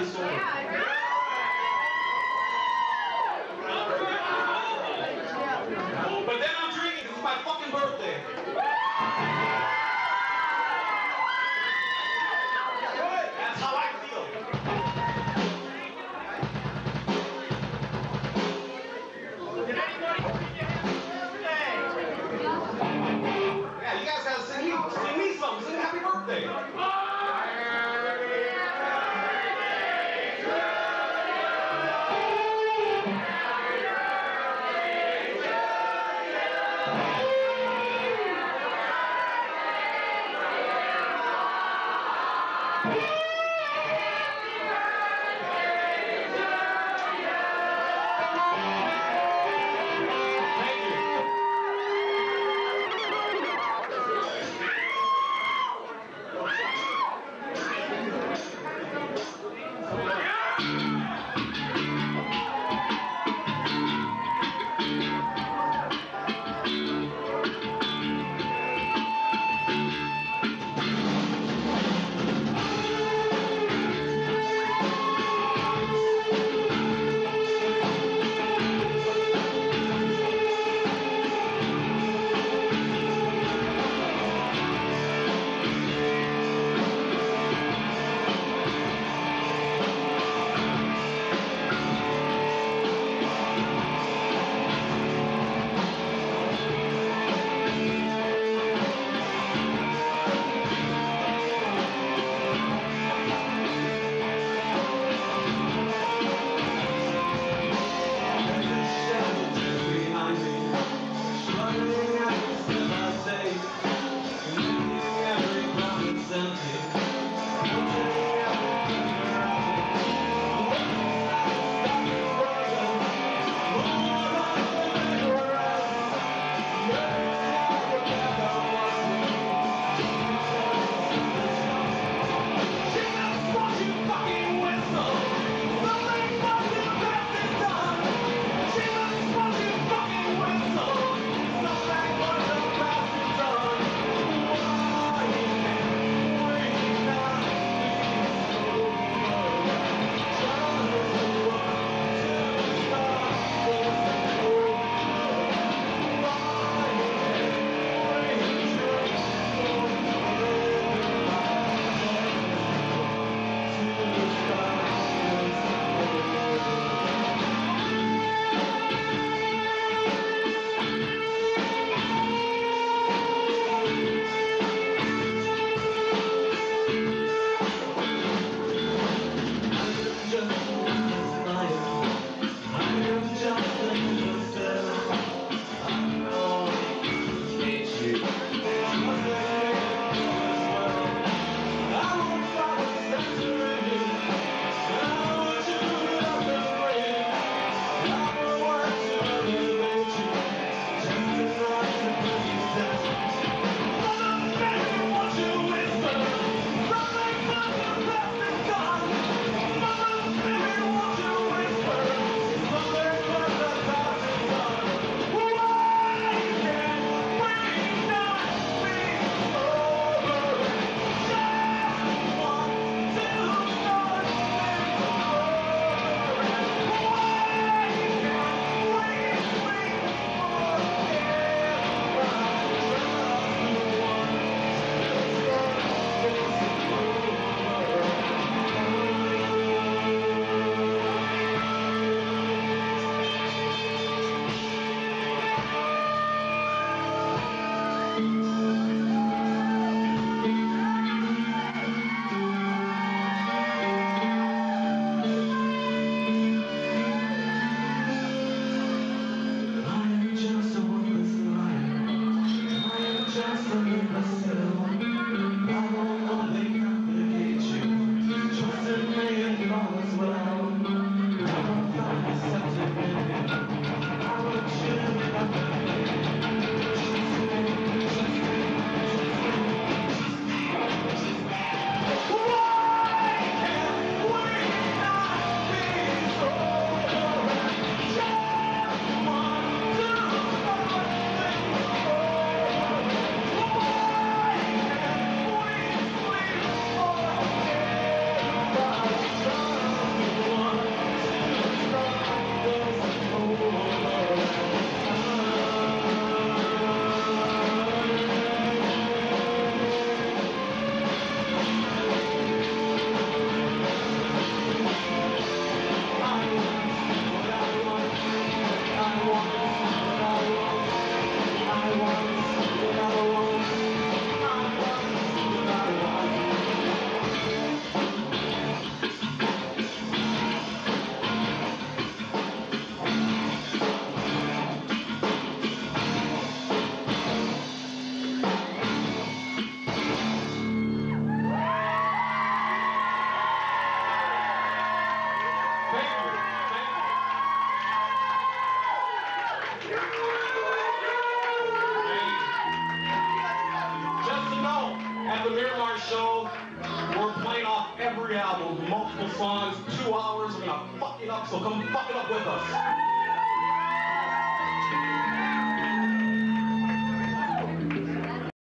But every album, multiple songs, two hours. We're gonna fuck it up, so come fuck it up with us.